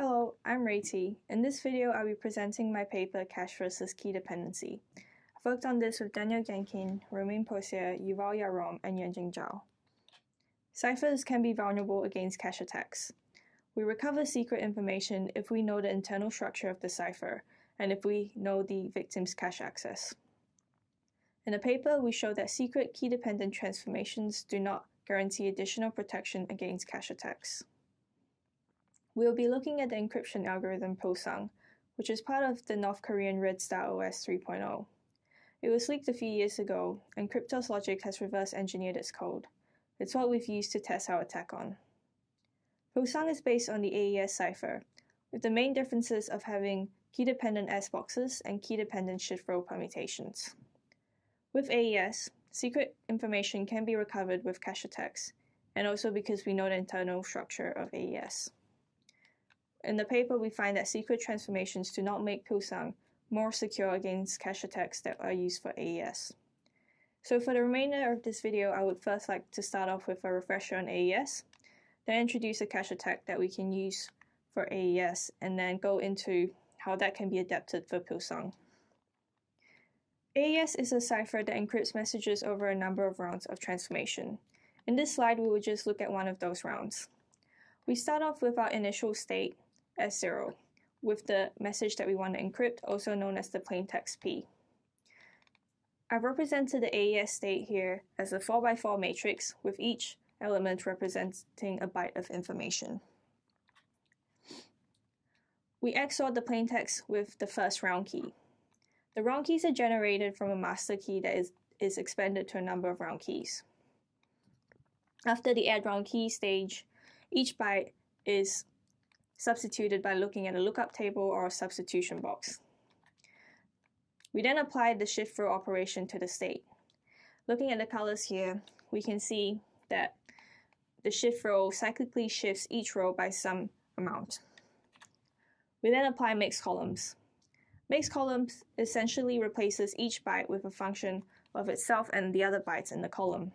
Hello, I'm Rui Qi. In this video, I'll be presenting my paper Cache versus Key Dependency. I've worked on this with Daniel Genkin, Romain Poussier, Yuval Yarom, and Yuanjing Zhao. Ciphers can be vulnerable against cache attacks. We recover secret information if we know the internal structure of the cipher and if we know the victim's cache access. In the paper, we show that secret key-dependent transformations do not guarantee additional protection against cache attacks. We'll be looking at the encryption algorithm Pilsung, which is part of the North Korean Red Star OS 3.0. It was leaked a few years ago, and Kryptos Logic has reverse engineered its code. It's what we've used to test our attack on. Pilsung is based on the AES cipher, with the main differences of having key-dependent S boxes and key-dependent shift row permutations. With AES, secret information can be recovered with cache attacks, and also because we know the internal structure of AES. In the paper, we find that secret transformations do not make Pilsung more secure against cache attacks that are used for AES. So for the remainder of this video, I would first like to start off with a refresher on AES, then introduce a cache attack that we can use for AES, and then go into how that can be adapted for Pilsung. AES is a cipher that encrypts messages over a number of rounds of transformation. In this slide, we will just look at one of those rounds. We start off with our initial state as 0, with the message that we want to encrypt, also known as the plaintext P. I've represented the AES state here as a 4x4 matrix, with each element representing a byte of information. We XOR the plaintext with the first round key. The round keys are generated from a master key that is, is expanded to a number of round keys. After the add round key stage, each byte is substituted by looking at a lookup table or a substitution box. We then apply the shift row operation to the state. Looking at the colors here, we can see that the shift row cyclically shifts each row by some amount. We then apply mixed columns. Mixed columns essentially replaces each byte with a function of itself and the other bytes in the column.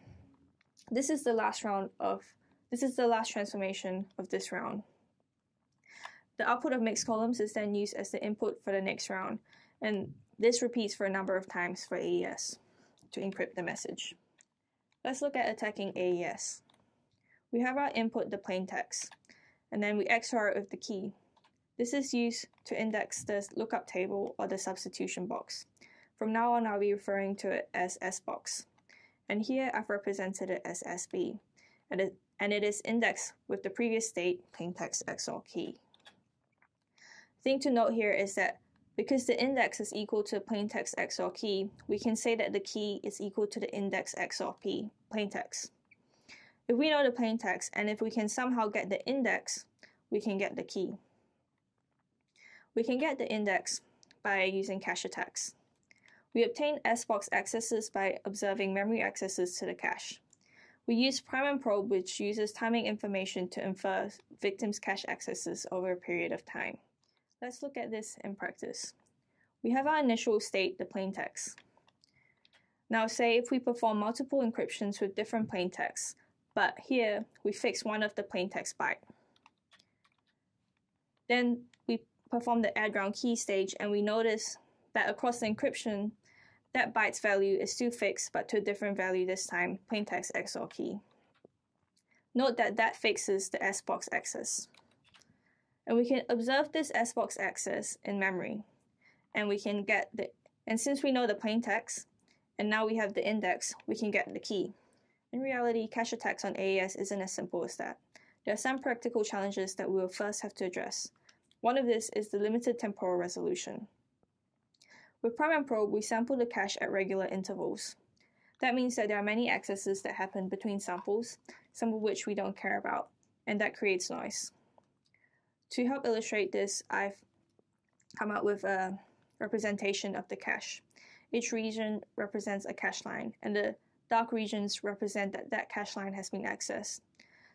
This is the last round of this is the last transformation of this round. The output of mixed columns is then used as the input for the next round, and this repeats for a number of times for AES to encrypt the message. Let's look at attacking AES. We have our input, the plaintext, and then we XOR it with the key. This is used to index the lookup table or the substitution box. From now on, I'll be referring to it as SBox. And here I've represented it as SB, and it, and it is indexed with the previous state plaintext XOR key. Thing to note here is that because the index is equal to plaintext XOR key, we can say that the key is equal to the index XOR p plaintext. If we know the plaintext, and if we can somehow get the index, we can get the key. We can get the index by using cache attacks. We obtain SBox accesses by observing memory accesses to the cache. We use prime and probe, which uses timing information to infer victims' cache accesses over a period of time. Let's look at this in practice. We have our initial state, the plaintext. Now say if we perform multiple encryptions with different plaintexts, but here we fix one of the plaintext byte. Then we perform the add round key stage and we notice that across the encryption, that byte's value is still fixed but to a different value this time, plaintext XOR key. Note that that fixes the SBox access. And we can observe this SBox access in memory. And we can get the, and since we know the plaintext, and now we have the index, we can get the key. In reality, cache attacks on AES isn't as simple as that. There are some practical challenges that we will first have to address. One of this is the limited temporal resolution. With prime and probe, we sample the cache at regular intervals. That means that there are many accesses that happen between samples, some of which we don't care about, and that creates noise. To help illustrate this, I've come up with a representation of the cache. Each region represents a cache line, and the dark regions represent that that cache line has been accessed.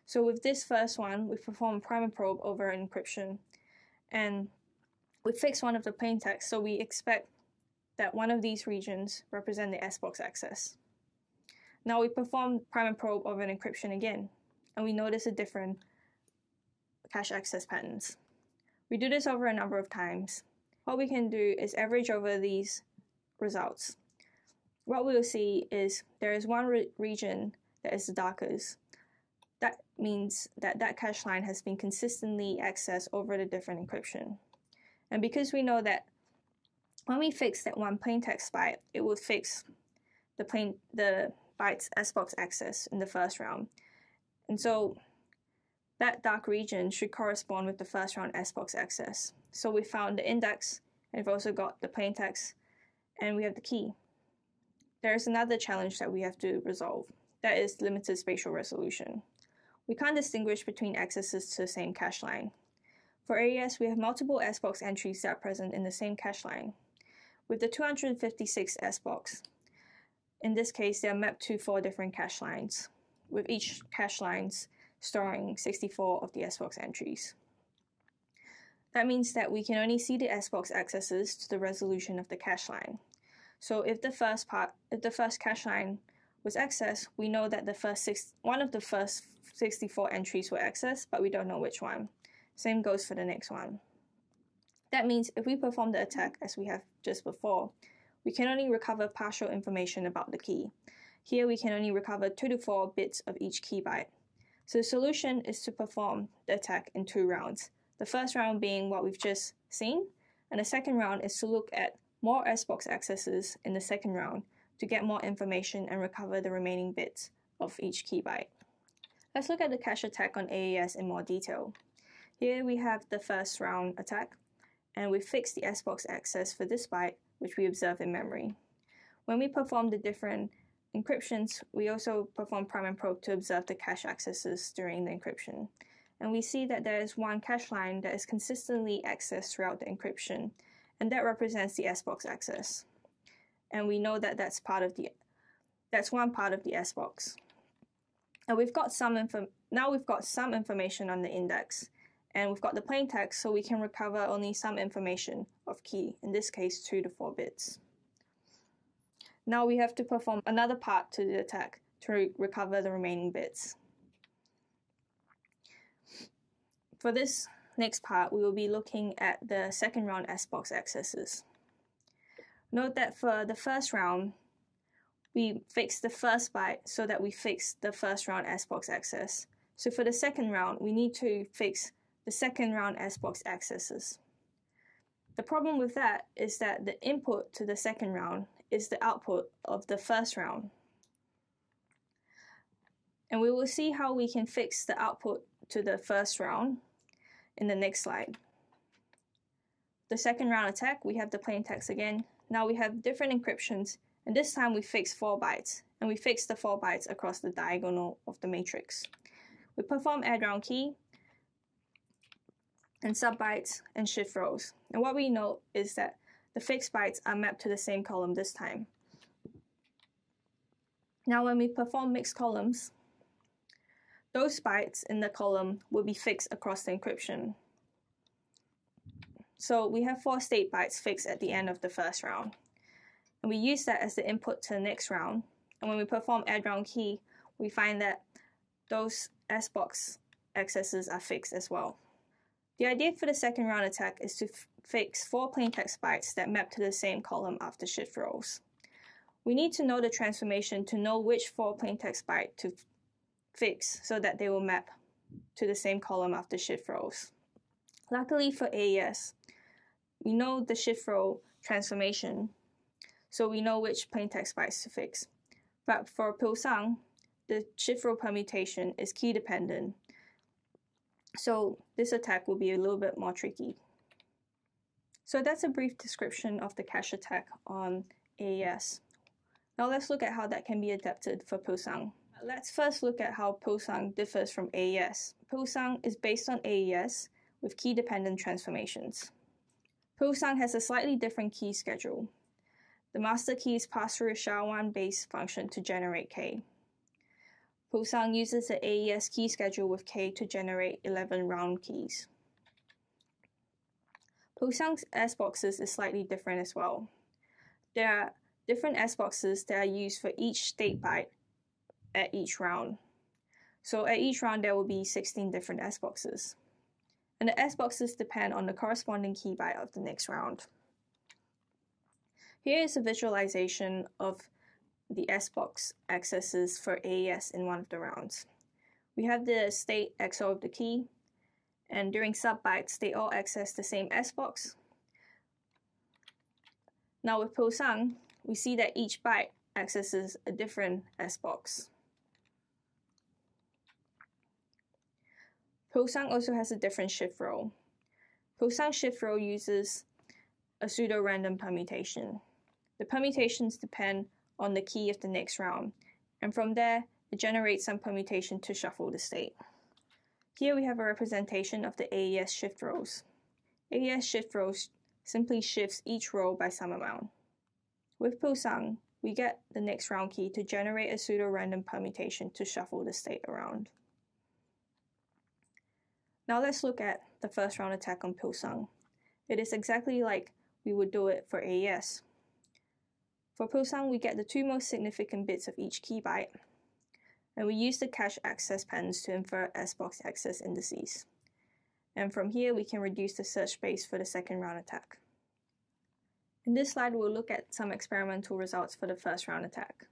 So with this first one, we perform prime and probe over encryption and we fix one of the plain text, so we expect that one of these regions represent the SBox access. Now we perform prime and probe over an encryption again, and we notice a different cache access patterns. We do this over a number of times. What we can do is average over these results. What we'll see is there is one re region that is the darkest. That means that that cache line has been consistently accessed over the different encryption. And because we know that when we fix that one plain text byte, it will fix the plain the bytes SBOX access in the first round. And so that dark region should correspond with the first round SBOX access. So we found the index, and we've also got the plain text, and we have the key. There is another challenge that we have to resolve. That is limited spatial resolution. We can't distinguish between accesses to the same cache line. For AES, we have multiple SBOX entries that are present in the same cache line. With the 256 SBOX, in this case, they are mapped to four different cache lines, with each cache lines storing 64 of the SBOX entries. That means that we can only see the SBOX accesses to the resolution of the cache line. So if the first part, if the first cache line was accessed, we know that the first six, one of the first 64 entries were accessed, but we don't know which one. Same goes for the next one. That means if we perform the attack as we have just before, we can only recover partial information about the key. Here we can only recover 2 to 4 bits of each key byte. So the solution is to perform the attack in two rounds. The first round being what we've just seen, and the second round is to look at more SBOX accesses in the second round to get more information and recover the remaining bits of each key byte. Let's look at the cache attack on AES in more detail. Here we have the first round attack, and we fix the SBOX access for this byte which we observe in memory. When we perform the different encryptions, we also perform prime and probe to observe the cache accesses during the encryption. And we see that there is one cache line that is consistently accessed throughout the encryption, and that represents the SBOX access. And we know that that's part of the that's one part of the SBOX. And we've got some info now we've got some information on the index, and we've got the plain text, so we can recover only some information of key, in this case 2 to 4 bits. Now we have to perform another part to the attack to re recover the remaining bits. For this next part, we will be looking at the second round S-box accesses. Note that for the first round, we fixed the first byte so that we fixed the first round S-box access. So for the second round, we need to fix the second round S-box accesses. The problem with that is that the input to the second round is the output of the first round. And we will see how we can fix the output to the first round in the next slide. The second round attack, we have the plain text again. Now we have different encryptions, and this time we fix 4 bytes, and we fix the 4 bytes across the diagonal of the matrix. We perform add round key, and sub bytes, and shift rows. And what we note is that the fixed bytes are mapped to the same column this time. Now when we perform mixed columns, those bytes in the column will be fixed across the encryption. So we have four state bytes fixed at the end of the first round. And we use that as the input to the next round. And when we perform add round key, we find that those SBOX accesses are fixed as well. The idea for the second round attack is to fix four plaintext bytes that map to the same column after shift rows. We need to know the transformation to know which four plaintext byte to fix so that they will map to the same column after shift rows. Luckily for AES, we know the shift row transformation, so we know which plaintext bytes to fix. But for Pilsung, the shift row permutation is key dependent, so this attack will be a little bit more tricky. So that's a brief description of the cache attack on AES. Now let's look at how that can be adapted for Pilsung. Let's first look at how Pilsung differs from AES. Pilsung is based on AES with key-dependent transformations. Pilsung has a slightly different key schedule. The master key is passed through a SHA-1-based function to generate K. Pilsung uses the AES key schedule with K to generate 11 round keys. Pilsung's S boxes is slightly different as well. There are different S boxes that are used for each state byte at each round. So at each round there will be 16 different S boxes. and the S boxes depend on the corresponding key byte of the next round. Here is a visualization of the S box accesses for AES in one of the rounds. We have the state XOR of the key, and during sub bytes, they all access the same S box. Now with Pilsung, we see that each byte accesses a different S box. Pilsung also has a different shift row. Pilsung shift row uses a pseudo-random permutation. The permutations depend on the key of the next round, and from there, it generates some permutation to shuffle the state. Here we have a representation of the AES shift rows. AES shift rows simply shifts each row by some amount. With Pilsung, we get the next round key to generate a pseudo-random permutation to shuffle the state around. Now let's look at the first round attack on Pilsung. It is exactly like we would do it for AES. For Pilsung, we get the two most significant bits of each key byte, and we use the cache access patterns to infer S-box access indices. And from here, we can reduce the search space for the second round attack. In this slide, we'll look at some experimental results for the first round attack.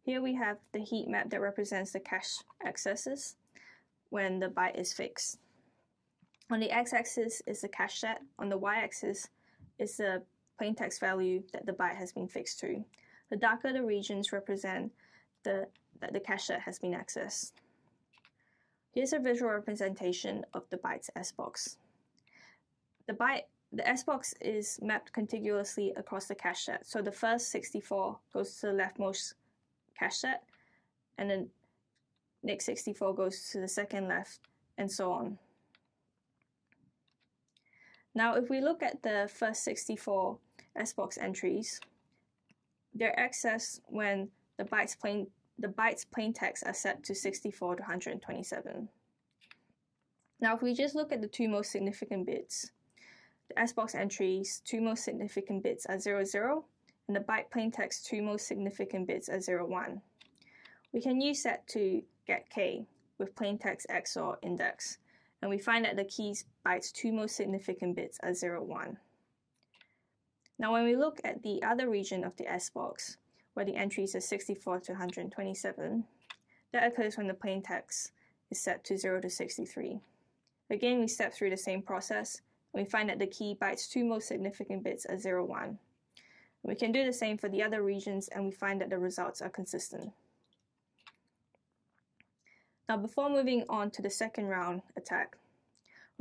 Here we have the heat map that represents the cache accesses when the byte is fixed. On the x-axis is the cache set, on the y-axis is the plaintext value that the byte has been fixed to. The darker the regions represent the, that the cache set has been accessed. Here's a visual representation of the byte's S-box. The byte, the S-box is mapped contiguously across the cache set. So the first 64 goes to the leftmost cache set, and then next 64 goes to the second left, and so on. Now, if we look at the first 64 SBox entries, they're accessed when the bytes plain the bytes plain text are set to 64 to 127. Now, if we just look at the two most significant bits, the SBox entries two most significant bits are 00, and the byte plain text two most significant bits are 01. We can use that to get k with plain text XOR index and we find that the keys bytes two most significant bits are 0, 1. Now when we look at the other region of the S box, where the entries are 64 to 127, that occurs when the plain text is set to 0 to 63. Again, we step through the same process, and we find that the key bytes two most significant bits are 0, 1. We can do the same for the other regions, and we find that the results are consistent. Now before moving on to the second round attack,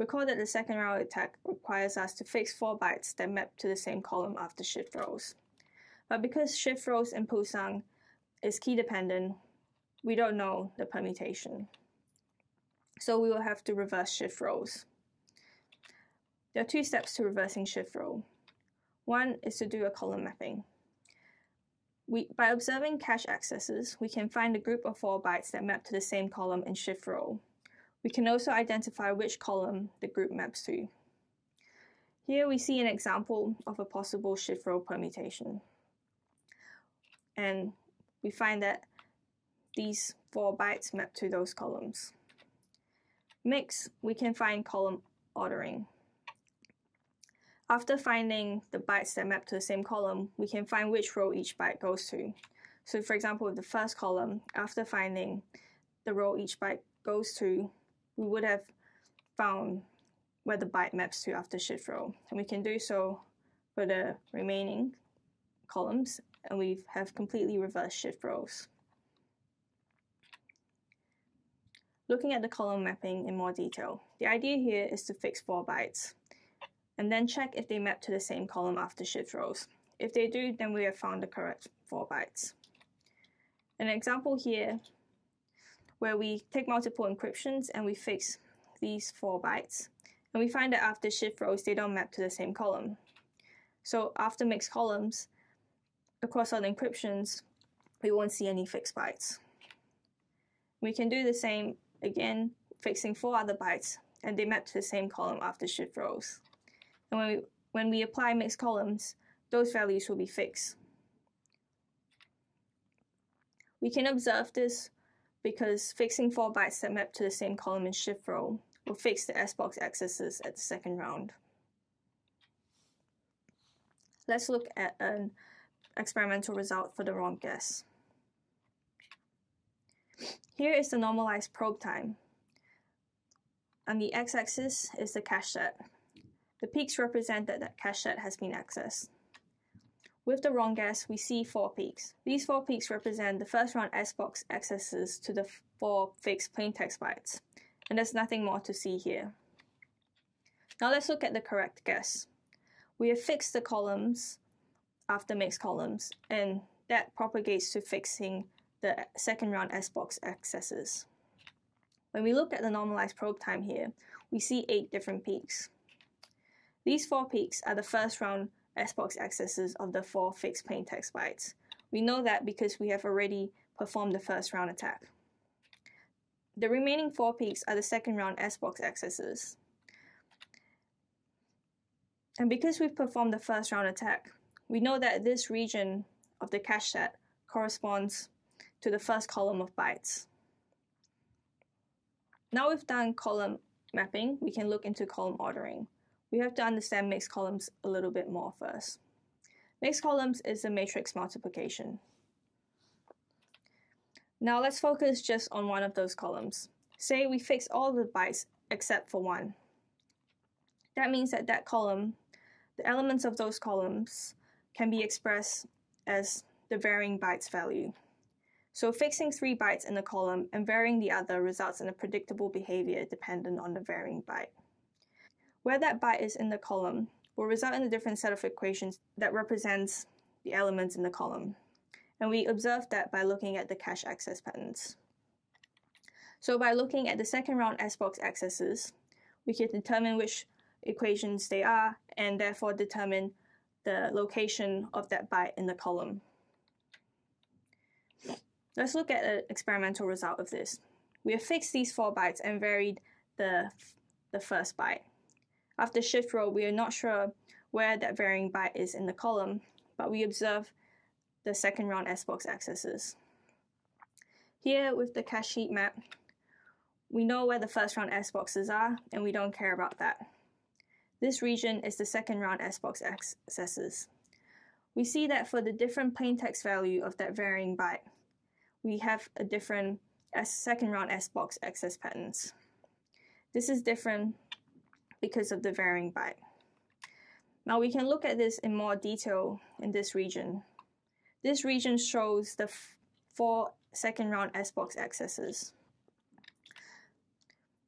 recall that the second round attack requires us to fix 4 bytes that map to the same column after shift rows. But because shift rows in Pilsung is key dependent, we don't know the permutation. So we will have to reverse shift rows. There are two steps to reversing shift row. One is to do a column mapping. We, by observing cache accesses, we can find a group of four bytes that map to the same column in shift row. We can also identify which column the group maps to. Here we see an example of a possible shift row permutation. And we find that these four bytes map to those columns. Mix, we can find column ordering. After finding the bytes that map to the same column, we can find which row each byte goes to. So for example, with the first column, after finding the row each byte goes to, we would have found where the byte maps to after shift row. And we can do so for the remaining columns, and we have completely reversed shift rows. Looking at the column mapping in more detail, the idea here is to fix four bytes and then check if they map to the same column after shift rows. If they do, then we have found the correct 4 bytes. An example here where we take multiple encryptions and we fix these 4 bytes. And we find that after shift rows, they don't map to the same column. So after mixed columns, across all the encryptions, we won't see any fixed bytes. We can do the same again, fixing four other bytes, and they map to the same column after shift rows. And when we, when we apply mixed columns, those values will be fixed. We can observe this because fixing four bytes that map to the same column in shift row will fix the S-box excesses at the second round. Let's look at an experimental result for the wrong guess. Here is the normalized probe time. On the x-axis is the cache set. The peaks represent that that cache set has been accessed. With the wrong guess, we see four peaks. These four peaks represent the first round S-box accesses to the four fixed plaintext bytes, and there's nothing more to see here. Now let's look at the correct guess. We have fixed the columns after mixed columns, and that propagates to fixing the second round S-box accesses. When we look at the normalized probe time here, we see eight different peaks. These four peaks are the first round S-box accesses of the four fixed plaintext bytes. We know that because we have already performed the first round attack. The remaining four peaks are the second round S-box accesses. And because we've performed the first round attack, we know that this region of the cache set corresponds to the first column of bytes. Now we've done column mapping, we can look into column ordering. We have to understand mixed columns a little bit more first. Mixed columns is a matrix multiplication. Now let's focus just on one of those columns. Say we fix all the bytes except for one. That means that that column, the elements of those columns, can be expressed as the varying bytes value. So fixing three bytes in a column and varying the other results in a predictable behavior dependent on the varying byte. Where that byte is in the column will result in a different set of equations that represents the elements in the column. And we observe that by looking at the cache access patterns. So by looking at the second round S-box accesses, we can determine which equations they are and therefore determine the location of that byte in the column. Let's look at an experimental result of this. We have fixed these four bytes and varied the, the first byte. After shift row, we are not sure where that varying byte is in the column, but we observe the second round S-box accesses. Here with the cache heap map, we know where the first round S-boxes are, and we don't care about that. This region is the second round S-box accesses. We see that for the different plaintext value of that varying byte, we have a different second round S-box access patterns. This is different because of the varying byte. Now we can look at this in more detail in this region. This region shows the four second round S-box accesses.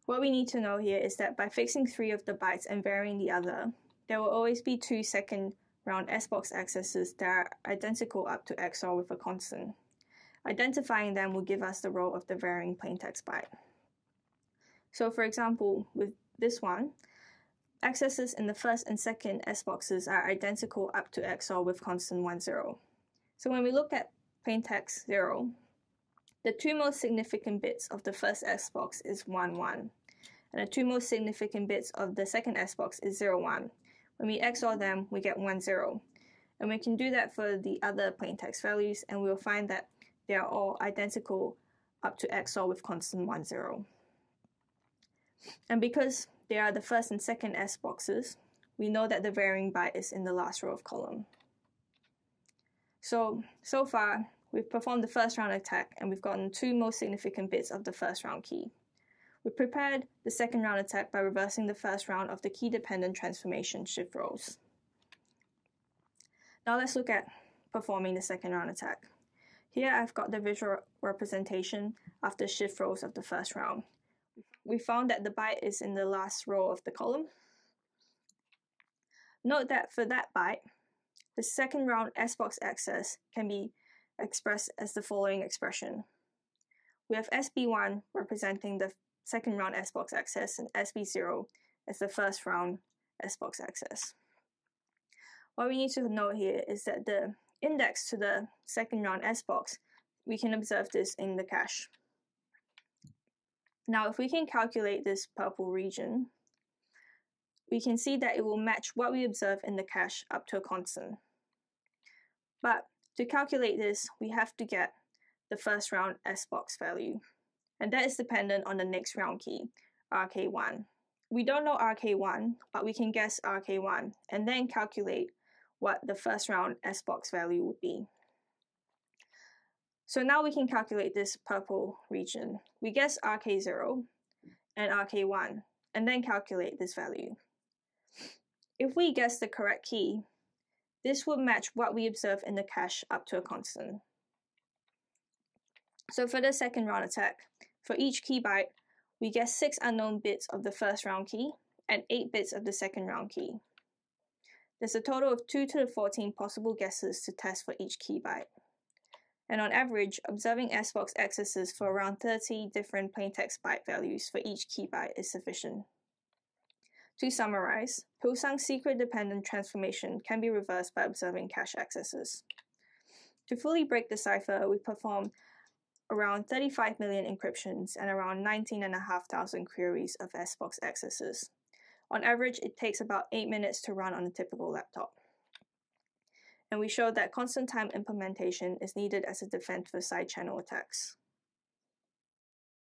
What we need to know here is that by fixing three of the bytes and varying the other, there will always be two second round S-box accesses that are identical up to XOR with a constant. Identifying them will give us the role of the varying plaintext byte. So for example, with this one, accesses in the first and second S boxes are identical up to XOR with constant 1, 0. So when we look at plaintext 0, the two most significant bits of the first S box is 1, 1, and the two most significant bits of the second S box is 0, 1. When we XOR them, we get 1, 0. And we can do that for the other plaintext values, and we'll find that they are all identical up to XOR with constant 1, 0. And because they are the first and second S boxes, we know that the varying byte is in the last row of column. So, so far, we've performed the first round attack and we've gotten two most significant bits of the first round key. We prepared the second round attack by reversing the first round of the key-dependent transformation shift rows. Now let's look at performing the second round attack. Here I've got the visual representation of the shift rows of the first round. We found that the byte is in the last row of the column. Note that for that byte, the second round S-box access can be expressed as the following expression. We have SB1 representing the second round S-box access and SB0 as the first round S-box access. What we need to note here is that the index to the second round S box, we can observe this in the cache. Now, if we can calculate this purple region, we can see that it will match what we observe in the cache up to a constant. But to calculate this, we have to get the first round S box value, and that is dependent on the next round key. RK1. We don't know RK1, but we can guess RK1 and then calculate what the first round S-box value would be. So now we can calculate this purple region. We guess RK0 and RK1 and then calculate this value. If we guess the correct key, this would match what we observe in the cache up to a constant. So for the second round attack, for each key byte, we guess 6 unknown bits of the first round key and 8 bits of the second round key. There's a total of 2 to the 14 possible guesses to test for each key byte. And on average, observing SBOX excesses for around 30 different plaintext byte values for each key byte is sufficient. To summarize, Pilsung's secret-dependent transformation can be reversed by observing cache accesses. To fully break the cipher, we perform around 35 million encryptions and around 19,500 queries of SBOX accesses. On average, it takes about 8 minutes to run on a typical laptop. And we showed that constant time implementation is needed as a defense for side channel attacks.